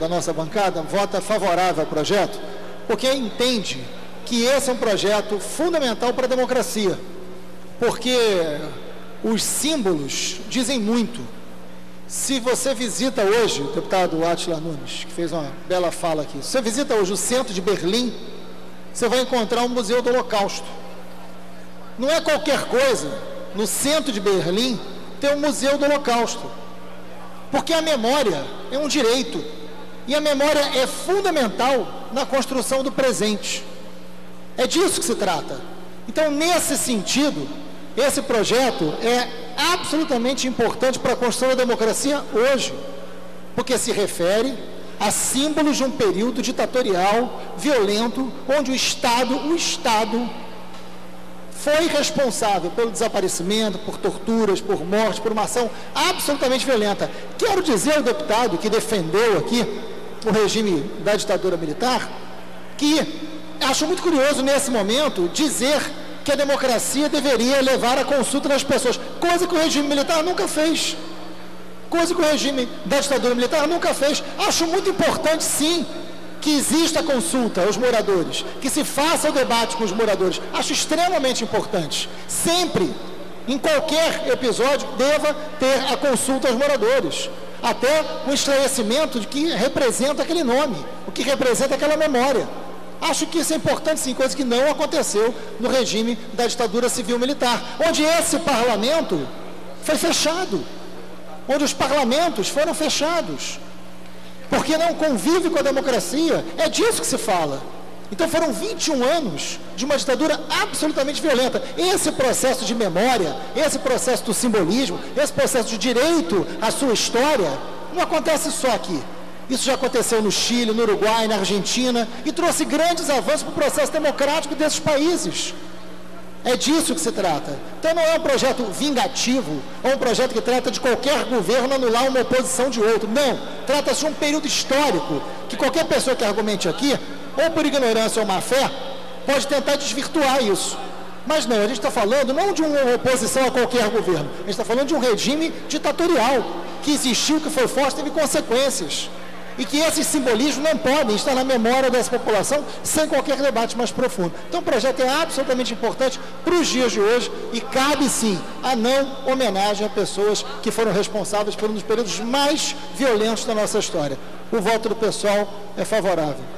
da nossa bancada vota favorável ao projeto, porque entende que esse é um projeto fundamental para a democracia, porque os símbolos dizem muito. Se você visita hoje, o deputado Atila Nunes, que fez uma bela fala aqui, se você visita hoje o centro de Berlim, você vai encontrar um museu do Holocausto. Não é qualquer coisa, no centro de Berlim, ter um museu do Holocausto. Porque a memória é um direito. E a memória é fundamental na construção do presente. É disso que se trata. Então, nesse sentido, esse projeto é absolutamente importante para a construção da democracia hoje, porque se refere a símbolos de um período ditatorial, violento, onde o Estado, o Estado, foi responsável pelo desaparecimento, por torturas, por mortes, por uma ação absolutamente violenta. Quero dizer ao deputado que defendeu aqui o regime da ditadura militar, que acho muito curioso nesse momento dizer que a democracia deveria levar a consulta das pessoas, coisa que o regime militar nunca fez. Coisa que o regime da ditadura militar nunca fez. Acho muito importante, sim, que exista consulta aos moradores, que se faça o debate com os moradores. Acho extremamente importante. Sempre, em qualquer episódio, deva ter a consulta aos moradores. Até o esclarecimento de que representa aquele nome, o que representa aquela memória. Acho que isso é importante, sim, coisa que não aconteceu no regime da ditadura civil-militar, onde esse parlamento foi fechado, onde os parlamentos foram fechados, porque não convive com a democracia, é disso que se fala. Então foram 21 anos de uma ditadura absolutamente violenta. Esse processo de memória, esse processo do simbolismo, esse processo de direito à sua história, não acontece só aqui. Isso já aconteceu no Chile, no Uruguai, na Argentina e trouxe grandes avanços para o processo democrático desses países. É disso que se trata. Então não é um projeto vingativo, ou um projeto que trata de qualquer governo anular uma oposição de outro. Não. Trata-se de um período histórico que qualquer pessoa que argumente aqui, ou por ignorância ou má fé, pode tentar desvirtuar isso. Mas não, a gente está falando não de uma oposição a qualquer governo, a gente está falando de um regime ditatorial que existiu, que foi forte, teve consequências e que esses simbolismos não podem estar na memória dessa população sem qualquer debate mais profundo. Então o projeto é absolutamente importante para os dias de hoje e cabe sim a não homenagem a pessoas que foram responsáveis por um dos períodos mais violentos da nossa história. O voto do pessoal é favorável.